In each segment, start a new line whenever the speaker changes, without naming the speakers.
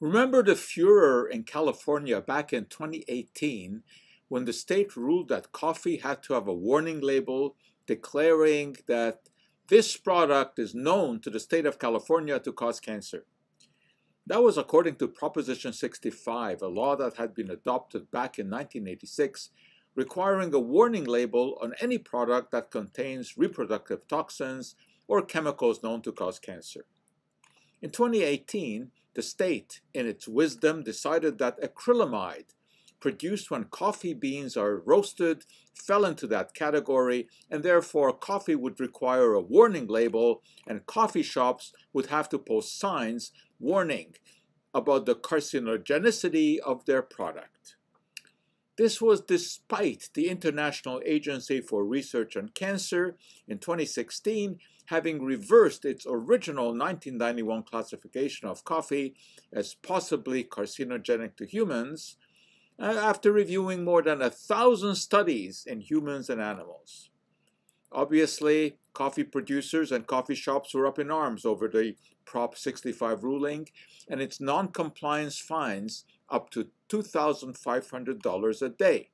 Remember the furor in California back in 2018 when the state ruled that coffee had to have a warning label declaring that this product is known to the state of California to cause cancer. That was according to Proposition 65, a law that had been adopted back in 1986, requiring a warning label on any product that contains reproductive toxins or chemicals known to cause cancer. In 2018, the state, in its wisdom, decided that acrylamide, produced when coffee beans are roasted, fell into that category, and therefore coffee would require a warning label, and coffee shops would have to post signs warning about the carcinogenicity of their product. This was despite the International Agency for Research on Cancer in 2016 having reversed its original 1991 classification of coffee as possibly carcinogenic to humans uh, after reviewing more than a thousand studies in humans and animals. Obviously, coffee producers and coffee shops were up in arms over the Prop 65 ruling and its non-compliance fines up to $2,500 a day.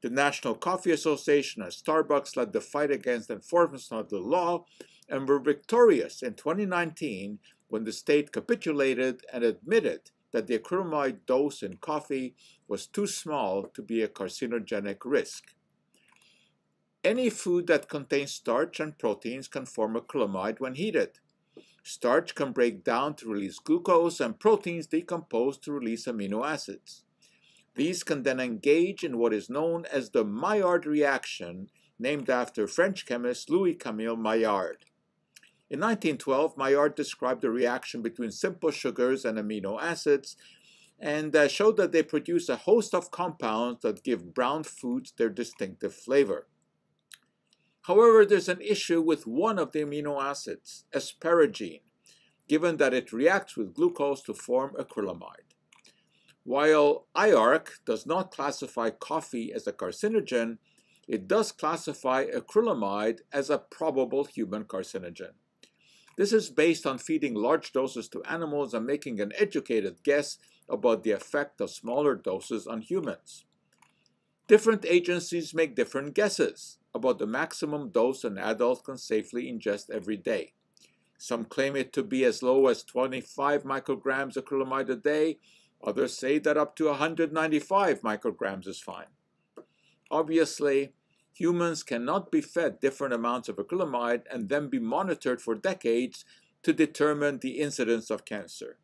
The National Coffee Association and Starbucks led the fight against enforcement of the law and were victorious in 2019 when the state capitulated and admitted that the acrylamide dose in coffee was too small to be a carcinogenic risk. Any food that contains starch and proteins can form acrylamide when heated. Starch can break down to release glucose, and proteins decompose to release amino acids. These can then engage in what is known as the Maillard reaction, named after French chemist Louis Camille Maillard. In 1912, Maillard described the reaction between simple sugars and amino acids and uh, showed that they produce a host of compounds that give brown foods their distinctive flavor. However, there's an issue with one of the amino acids, asparagine, given that it reacts with glucose to form acrylamide. While IARC does not classify coffee as a carcinogen, it does classify acrylamide as a probable human carcinogen. This is based on feeding large doses to animals and making an educated guess about the effect of smaller doses on humans. Different agencies make different guesses about the maximum dose an adult can safely ingest every day. Some claim it to be as low as 25 micrograms of acrylamide a day. Others say that up to 195 micrograms is fine. Obviously, humans cannot be fed different amounts of acrylamide and then be monitored for decades to determine the incidence of cancer.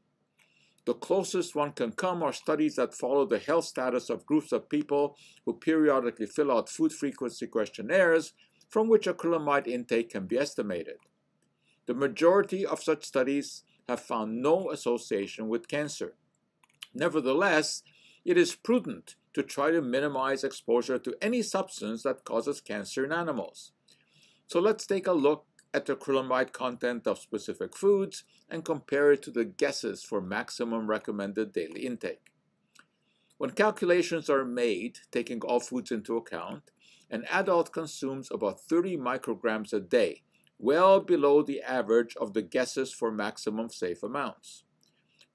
The closest one can come are studies that follow the health status of groups of people who periodically fill out food frequency questionnaires from which acrylamide intake can be estimated. The majority of such studies have found no association with cancer. Nevertheless, it is prudent to try to minimize exposure to any substance that causes cancer in animals. So let's take a look acrylamide content of specific foods and compare it to the guesses for maximum recommended daily intake. When calculations are made, taking all foods into account, an adult consumes about 30 micrograms a day, well below the average of the guesses for maximum safe amounts.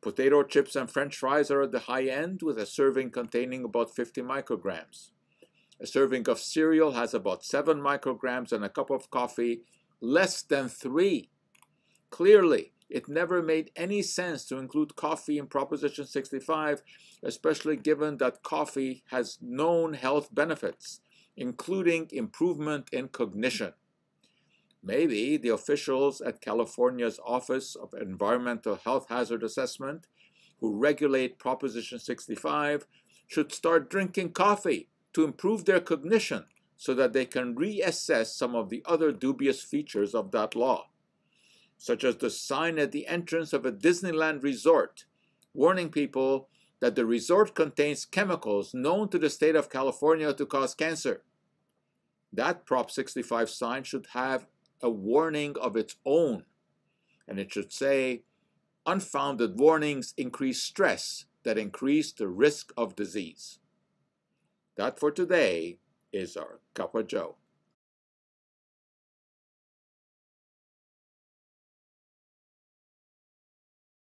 Potato chips and french fries are at the high end with a serving containing about 50 micrograms. A serving of cereal has about 7 micrograms and a cup of coffee less than 3. Clearly, it never made any sense to include coffee in Proposition 65, especially given that coffee has known health benefits, including improvement in cognition. Maybe the officials at California's Office of Environmental Health Hazard Assessment, who regulate Proposition 65, should start drinking coffee to improve their cognition so that they can reassess some of the other dubious features of that law, such as the sign at the entrance of a Disneyland resort warning people that the resort contains chemicals known to the state of California to cause cancer. That Prop 65 sign should have a warning of its own. And it should say, unfounded warnings increase stress that increase the risk of disease. That for today is our Cup of Joe.